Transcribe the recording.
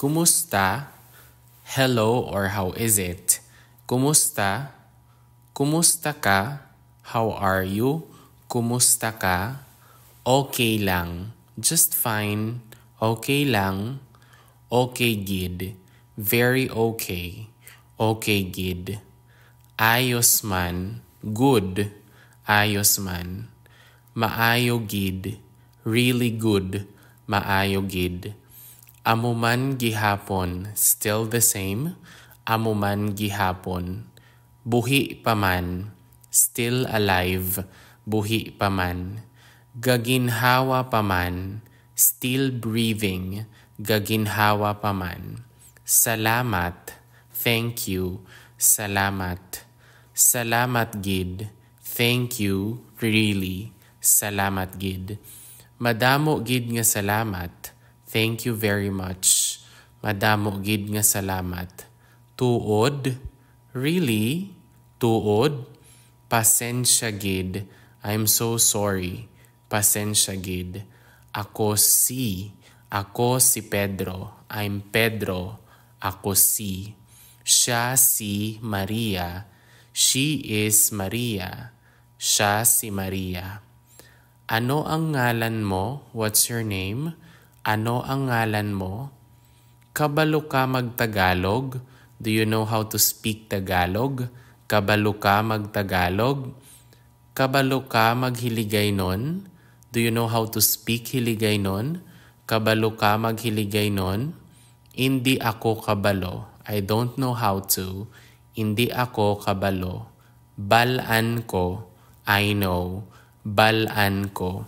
Kumusta? Hello or how is it? Kumusta? Kumusta ka? How are you? Kumusta ka? Okay lang. Just fine. Okay lang. Okay gid. Very okay. Okay gid. Ayos man. Good. Ayos man. Maayo gid. Really good. Maayo gid. Amo man gihapon. Still the same. Amo man gihapon. Buhi pa man. Still alive. Buhi pa man. Gaginhawa pa man. Still breathing. Gaginhawa pa man. Salamat. Thank you. Salamat. Salamat gid. Thank you. Really. Salamat gid. Madamo gid nga salamat. Thank you very much. Madamo gid nga salamat. Tuod? Really? Tuod? Pasensya gid. I'm so sorry. Pasensya gid. Ako si. Ako si Pedro. I'm Pedro. Ako si. Siya si Maria. She is Maria. Siya si Maria. Ano ang ngalan mo? What's your name? Ano ang ngalan mo? Kabalo ka magtagalog? Do you know how to speak Tagalog? Kabalo ka magtagalog? Kabalo ka maghiligay nun? Do you know how to speak hiligay nun? Kabalo ka maghiligay nun? Hindi ako kabalo. I don't know how to. Hindi ako kabalo. Balan ko. I know. Balan ko.